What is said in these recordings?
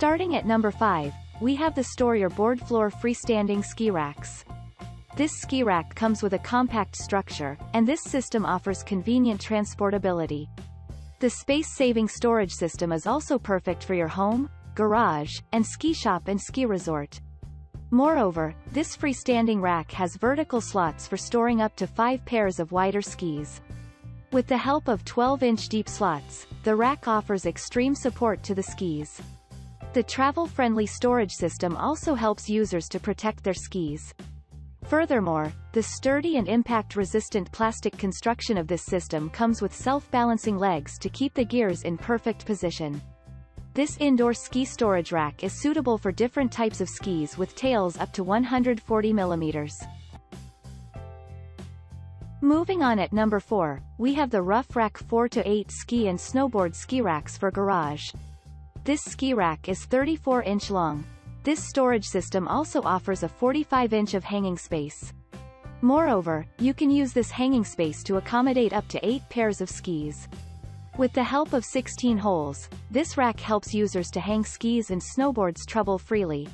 Starting at number 5, we have the StoreYourBoard floor freestanding ski racks. This ski rack comes with a compact structure, and this system offers convenient transportability. The space-saving storage system is also perfect for your home, garage, and ski shop and ski resort. Moreover, this freestanding rack has vertical slots for storing up to five pairs of wider skis. With the help of 12-inch deep slots, the rack offers extreme support to the skis. The travel-friendly storage system also helps users to protect their skis. Furthermore, the sturdy and impact-resistant plastic construction of this system comes with self-balancing legs to keep the gears in perfect position. This indoor ski storage rack is suitable for different types of skis with tails up to 140 millimeters. Moving on at number 4, we have the Rough Rack 4-8 ski and snowboard ski racks for garage. This ski rack is 34 inch long. This storage system also offers a 45 inch of hanging space. Moreover, you can use this hanging space to accommodate up to 8 pairs of skis. With the help of 16 holes, this rack helps users to hang skis and snowboards trouble-freely.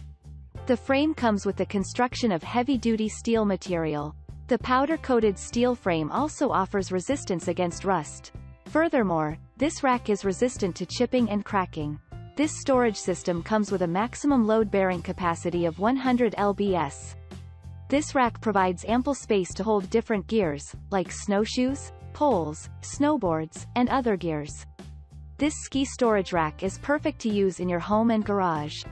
The frame comes with the construction of heavy-duty steel material. The powder-coated steel frame also offers resistance against rust. Furthermore, this rack is resistant to chipping and cracking. This storage system comes with a maximum load-bearing capacity of 100 lbs. This rack provides ample space to hold different gears, like snowshoes, poles, snowboards, and other gears. This ski storage rack is perfect to use in your home and garage.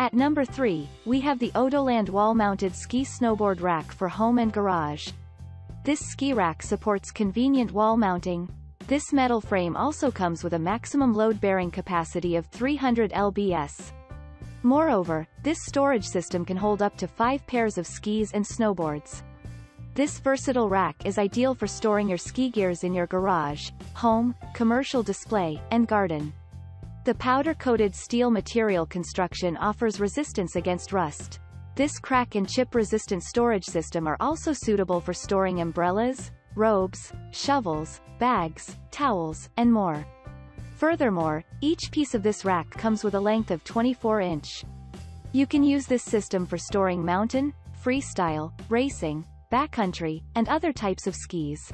At number 3, we have the Odoland wall-mounted ski snowboard rack for home and garage. This ski rack supports convenient wall mounting, this metal frame also comes with a maximum load-bearing capacity of 300 lbs. Moreover, this storage system can hold up to five pairs of skis and snowboards. This versatile rack is ideal for storing your ski gears in your garage, home, commercial display, and garden. The powder-coated steel material construction offers resistance against rust. This crack and chip-resistant storage system are also suitable for storing umbrellas, robes, shovels, bags, towels, and more. Furthermore, each piece of this rack comes with a length of 24 inch. You can use this system for storing mountain, freestyle, racing, backcountry, and other types of skis.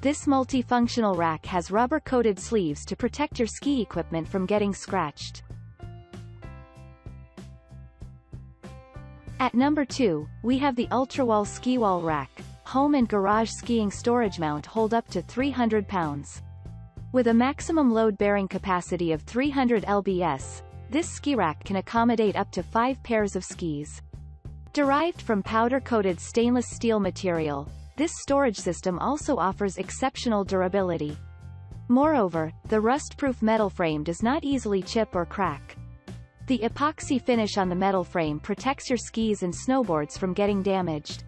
This multifunctional rack has rubber-coated sleeves to protect your ski equipment from getting scratched. At number 2, we have the Ultrawall Ski Wall Rack home and garage skiing storage mount hold up to 300 pounds. With a maximum load-bearing capacity of 300 lbs, this ski rack can accommodate up to five pairs of skis. Derived from powder-coated stainless steel material, this storage system also offers exceptional durability. Moreover, the rust-proof metal frame does not easily chip or crack. The epoxy finish on the metal frame protects your skis and snowboards from getting damaged.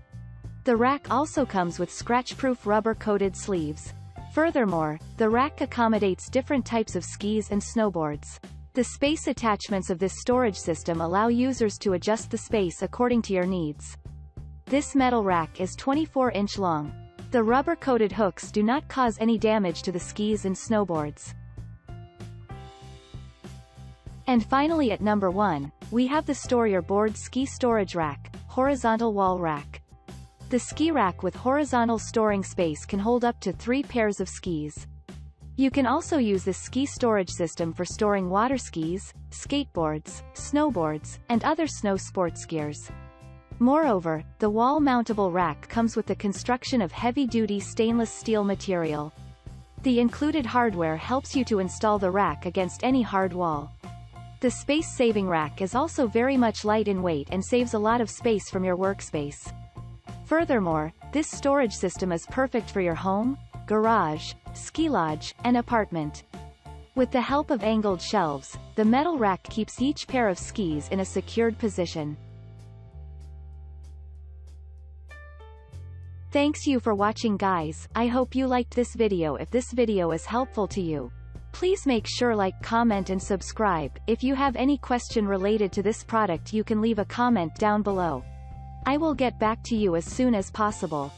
The rack also comes with scratch-proof rubber-coated sleeves. Furthermore, the rack accommodates different types of skis and snowboards. The space attachments of this storage system allow users to adjust the space according to your needs. This metal rack is 24 inch long. The rubber-coated hooks do not cause any damage to the skis and snowboards. And finally at number 1, we have the StoreYourBoard Ski Storage Rack, Horizontal Wall Rack. The ski rack with horizontal storing space can hold up to three pairs of skis. You can also use this ski storage system for storing water skis, skateboards, snowboards, and other snow sports gears. Moreover, the wall-mountable rack comes with the construction of heavy-duty stainless steel material. The included hardware helps you to install the rack against any hard wall. The space-saving rack is also very much light in weight and saves a lot of space from your workspace. Furthermore, this storage system is perfect for your home, garage, ski lodge, and apartment. With the help of angled shelves, the metal rack keeps each pair of skis in a secured position. Thanks you for watching guys, I hope you liked this video if this video is helpful to you. Please make sure like comment and subscribe, if you have any question related to this product you can leave a comment down below. I will get back to you as soon as possible.